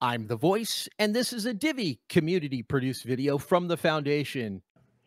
I'm the voice, and this is a Divi community produced video from the foundation.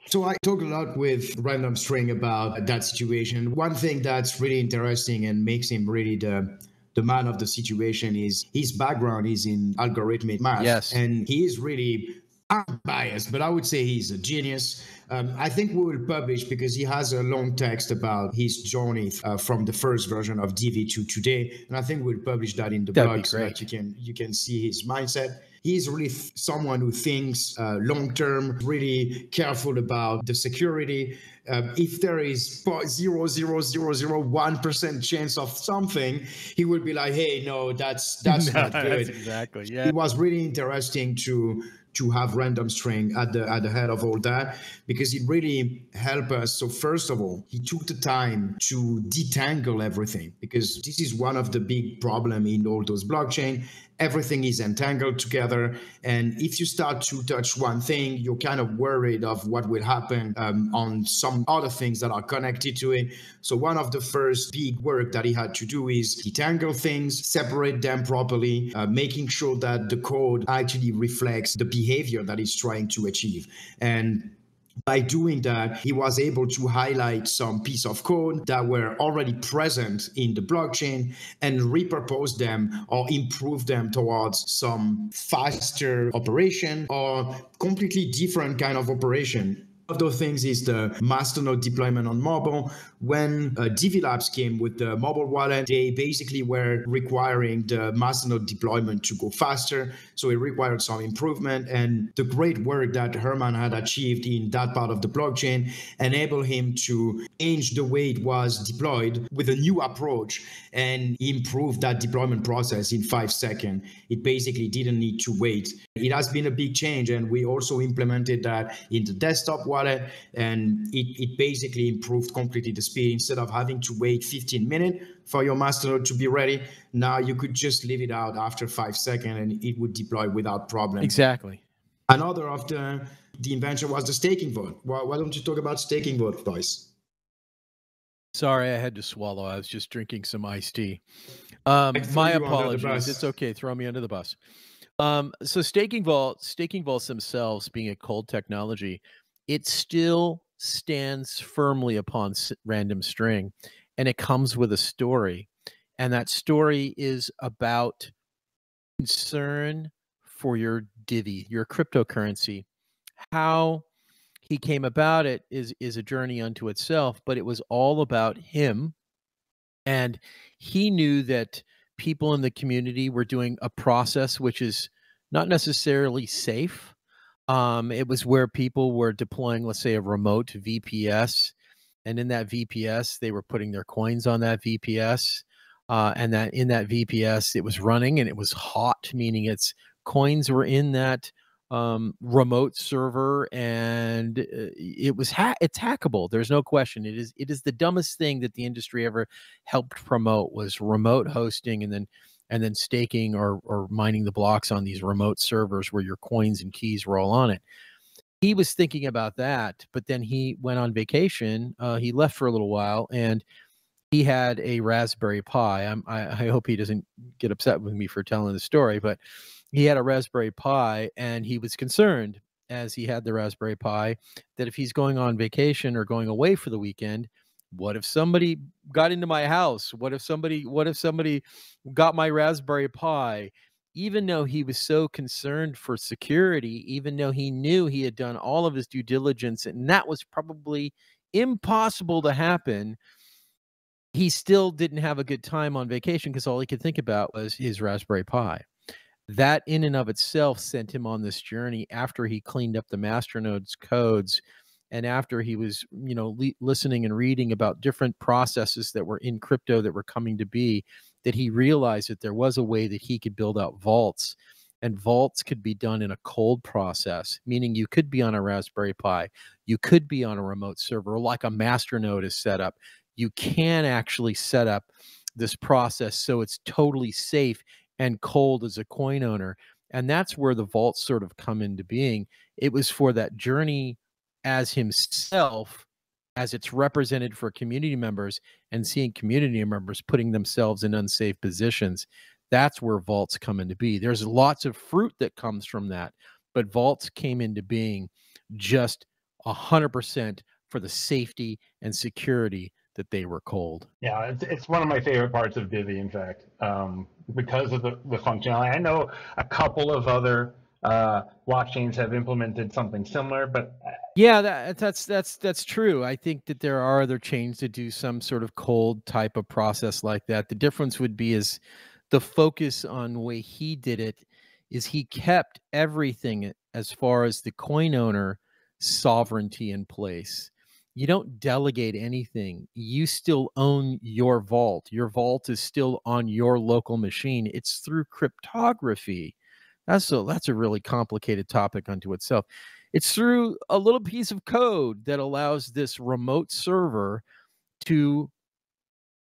So I talk a lot with Random String about that situation. One thing that's really interesting and makes him really the the man of the situation is his background is in algorithmic math. Yes. And he is really I'm biased, but I would say he's a genius. Um, I think we will publish because he has a long text about his journey uh, from the first version of Divi to today, and I think we'll publish that in the That'd blog so that you can you can see his mindset. He's really th- someone who thinks uh, long term, really careful about the security. Um, if there is zero zero zero zero one percent chance of something, he would be like, "Hey, no, that's that's not good." That's exactly. Yeah. it was really interesting to to have random string at the at the head of all that because it really helped us. So first of all he took the time to detangle everything because this is one of the big problem in all those blockchain everything is entangled together. And if you start to touch one thing you're kind of worried of what will happen um, on some other things that are connected to it. So one of the first big work that he had to do is detangle things separate them properly uh, making sure that the code actually reflects the behavior that he's trying to achieve. And by doing that, he was able to highlight some piece of code that were already present in the blockchain and repurpose them or improve them towards some faster operation or completely different kind of operation of those things is the masternode deployment on mobile. When uh, came with the mobile wallet, they basically were requiring the masternode deployment to go faster. So it required some improvement. And the great work that Herman had achieved in that part of the blockchain enabled him to change the way it was deployed with a new approach and improve that deployment process in five seconds. It basically didn't need to wait. It has been a big change. And we also implemented that in the desktop wallet and it, it basically improved completely the speed instead of having to wait 15 minutes for your masternode to be ready now you could just leave it out after five seconds and it would deploy without problem Exactly. another of the the invention was the staking vault why, why don't you talk about staking vault Vice? Sorry, I had to swallow. I was just drinking some iced tea. Um, my you under the apologies. It's okay. Throw me under the bus. Um, so staking vault, staking vaults themselves, being a cold technology, it still stands firmly upon random string, and it comes with a story, and that story is about concern for your Divi, your cryptocurrency, how he came about it is is a journey unto itself but it was all about him and he knew that people in the community were doing a process which is not necessarily safe um, it was where people were deploying let's say a remote vps and in that vps they were putting their coins on that vps uh, and that in that vps it was running and it was hot meaning its coins were in that um, remote server, and uh, it was ha- it's hackable. There's no question. It is it is the dumbest thing that the industry ever helped promote was remote hosting, and then and then staking or or mining the blocks on these remote servers where your coins and keys were all on it. He was thinking about that, but then he went on vacation. Uh, he left for a little while, and he had a Raspberry Pi. I'm, I, I hope he doesn't get upset with me for telling the story, but he had a Raspberry Pi and he was concerned as he had the Raspberry Pi that if he's going on vacation or going away for the weekend, what if somebody got into my house? What if somebody what if somebody got my Raspberry Pi? Even though he was so concerned for security, even though he knew he had done all of his due diligence and that was probably impossible to happen, he still didn't have a good time on vacation because all he could think about was his Raspberry Pi that in and of itself sent him on this journey after he cleaned up the masternode's codes and after he was you know le- listening and reading about different processes that were in crypto that were coming to be that he realized that there was a way that he could build out vaults and vaults could be done in a cold process meaning you could be on a raspberry pi you could be on a remote server like a masternode is set up you can actually set up this process so it's totally safe and cold as a coin owner. And that's where the vaults sort of come into being. It was for that journey as himself as it's represented for community members and seeing community members putting themselves in unsafe positions that's where vaults come into be there's lots of fruit that comes from that but vaults came into being just 100% for the safety and security that they were cold. Yeah, it's, it's one of my favorite parts of Divi, in fact, um, because of the, the functionality. I know a couple of other uh, blockchains have implemented something similar, but uh, yeah, that, that's that's that's true. I think that there are other chains that do some sort of cold type of process like that. The difference would be is the focus on the way he did it is he kept everything as far as the coin owner sovereignty in place. You don't delegate anything. You still own your vault. Your vault is still on your local machine. It's through cryptography. That's a that's a really complicated topic unto itself. It's through a little piece of code that allows this remote server to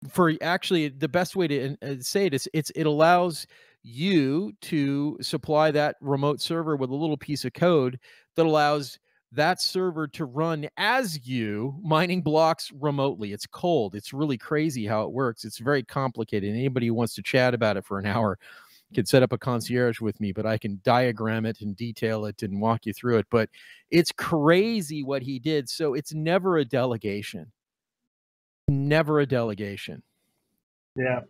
for actually the best way to say it is it's it allows you to supply that remote server with a little piece of code that allows that server to run as you mining blocks remotely. It's cold. It's really crazy how it works. It's very complicated. Anybody who wants to chat about it for an hour can set up a concierge with me, but I can diagram it and detail it and walk you through it. But it's crazy what he did. So it's never a delegation. Never a delegation. Yeah.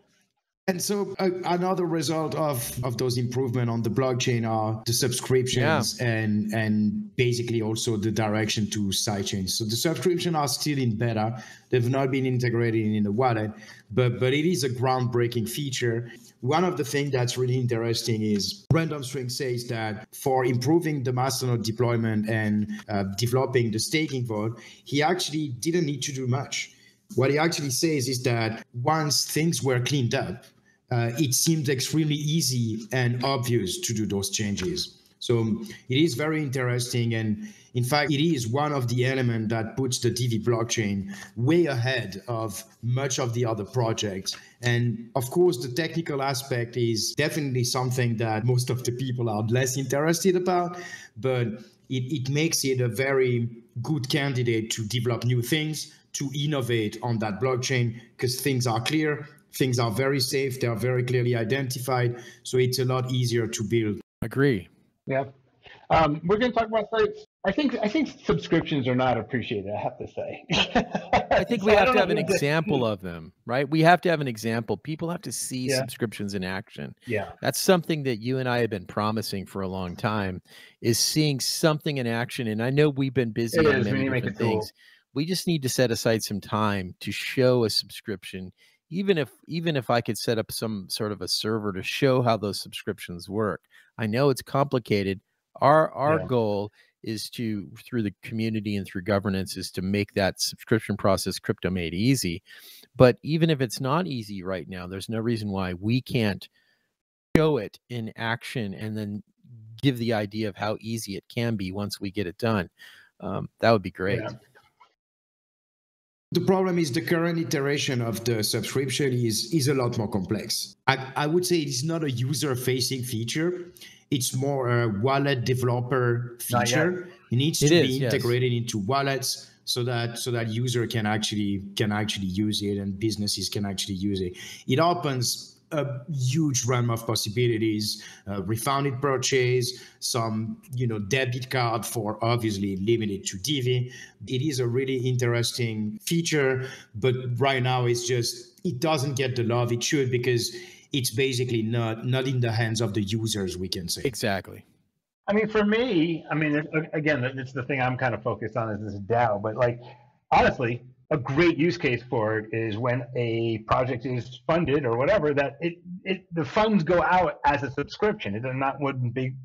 And so uh, another result of, of those improvement on the blockchain are the subscriptions yeah. and and basically also the direction to sidechains. So the subscription are still in beta. They've not been integrated in the wallet, but but it is a groundbreaking feature. One of the things that's really interesting is Random String says that for improving the Masternode deployment and uh, developing the staking vault, he actually didn't need to do much. What he actually says is that once things were cleaned up, uh, it seems extremely easy and obvious to do those changes. So it is very interesting. And in fact, it is one of the elements that puts the Divi blockchain way ahead of much of the other projects. And of course, the technical aspect is definitely something that most of the people are less interested about, but it, it makes it a very good candidate to develop new things, to innovate on that blockchain because things are clear things are very safe. They are very clearly identified. So it's a lot easier to build. Agree. Yeah um, we're going to talk about sites i think i think subscriptions are not appreciated i have to say. I think so we have to have an example of them right? We have to have an example. People have to see yeah. subscriptions in action. Yeah. That's something that you and i have been promising for a long time is seeing something in action. And i know we've been busy it on is, many different things. We just need to set aside some time to show a subscription even if even if I could set up some sort of a server to show how those subscriptions work. I know it's complicated. Our our yeah. goal is to through the community and through governance is to make that subscription process crypto made easy. But even if it's not easy right now, there's no reason why we can't show it in action and then give the idea of how easy it can be once we get it done. Um, that would be great. Yeah. The problem is the current iteration of the subscription is, is a lot more complex. I, I would say it is not a user facing feature. It's more a wallet developer ah, feature. It needs to it be integrated yes. into wallets so that so that user can actually can actually use it and businesses can actually use it. It opens a huge realm of possibilities uh, refunded purchase some you know debit card for obviously limited to divi. It is a really interesting feature but right now it's just it doesn't get the love it should because it's basically not not in the hands of the users we can say. Exactly. I mean for me i mean again it's the thing i'm kind of focused on is this dao but like honestly a great use case for it is when a project is funded or whatever that it, it the funds go out as a subscription. It's not one big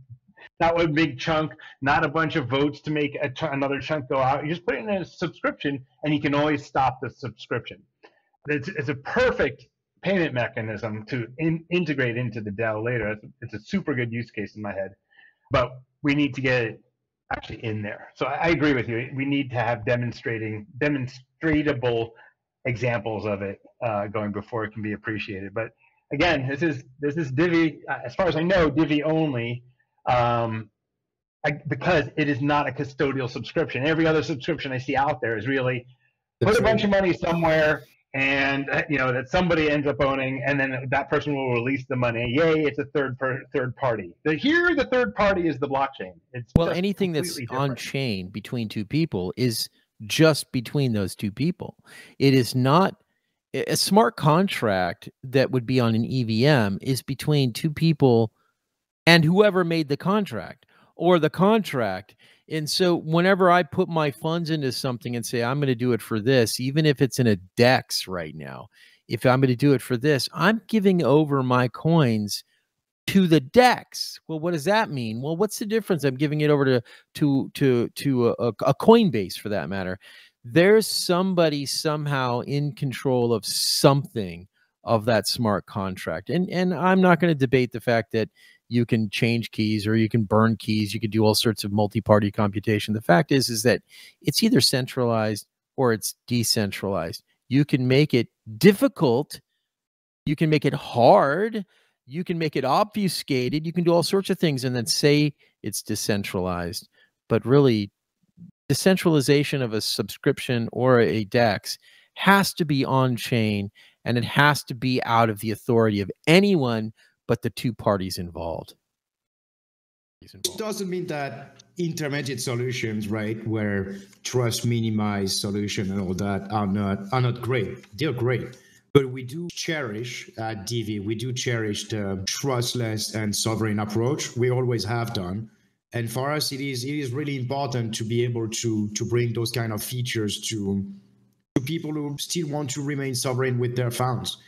not one big chunk, not a bunch of votes to make another chunk go out. You just put it in a subscription, and you can always stop the subscription. It's, it's a perfect payment mechanism to in, integrate into the DAO later. It's, it's, a super good use case in my head, but we need to get it actually in there. So I, I agree with you. We need to have demonstrating demonstratable examples of it uh, going before it can be appreciated. But again, this is this is Divi. Uh, as far as I know, Divi only. Um, I, because it is not a custodial subscription. Every other subscription I see out there is really put a bunch of money somewhere and uh, you know that somebody ends up owning, and then that person will release the money. Yay! It's a third per, third party. The, here, the third party is the blockchain. It's well, anything that's different. on chain between two people is just between those two people. It is not a smart contract that would be on an EVM is between two people and whoever made the contract or the contract and so whenever I put my funds into something and say, I'm going to do it for this, even if it's in a DEX right now, if I'm going to do it for this, I'm giving over my coins to the DEX. Well, what does that mean? Well, what's the difference? I'm giving it over to to to to a, a Coinbase for that matter. There's somebody somehow in control of something of that smart contract. And and I'm not going to debate the fact that you can change keys or you can burn keys you can do all sorts of multi-party computation. The fact is is that it's either centralized or it's decentralized. You can make it difficult you can make it hard you can make it obfuscated you can do all sorts of things and then say it's decentralized. But really decentralization of a subscription or a dex has to be on chain and it has to be out of the authority of anyone but the two parties involved. It doesn't mean that intermediate solutions, right, where trust minimized solution and all that are not are not great. They're great. But we do cherish uh, at Divi, we do cherish the trustless and sovereign approach. We always have done. And for us, it is it is really important to be able to to bring those kind of features to to people who still want to remain sovereign with their funds.